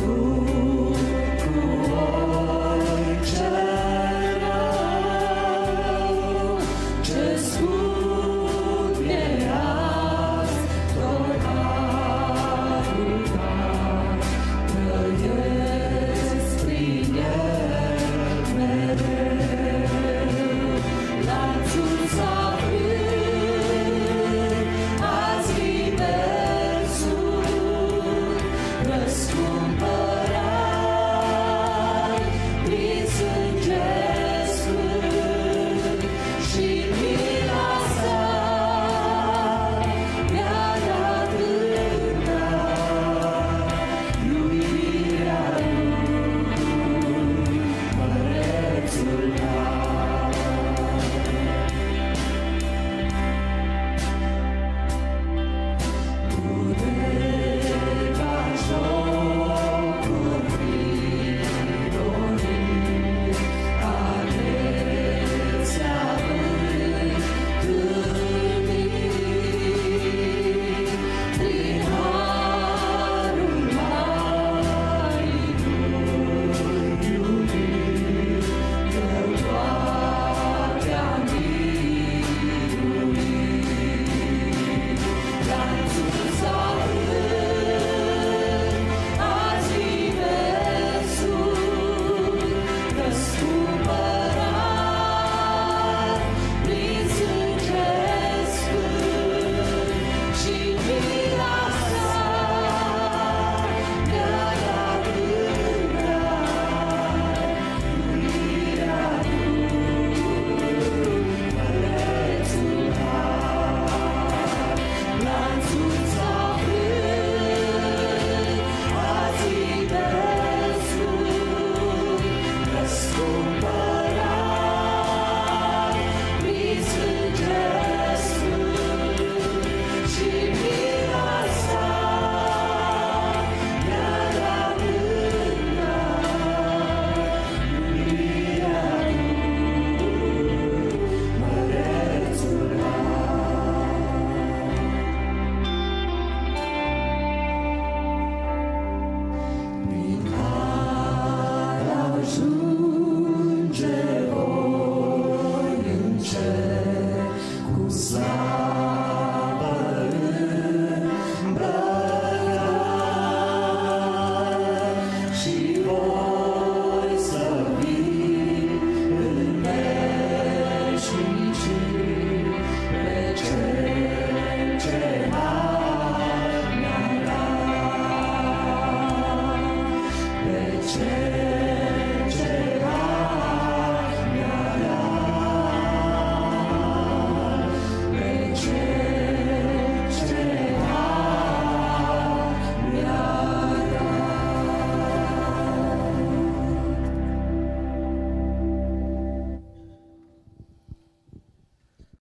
Ooh.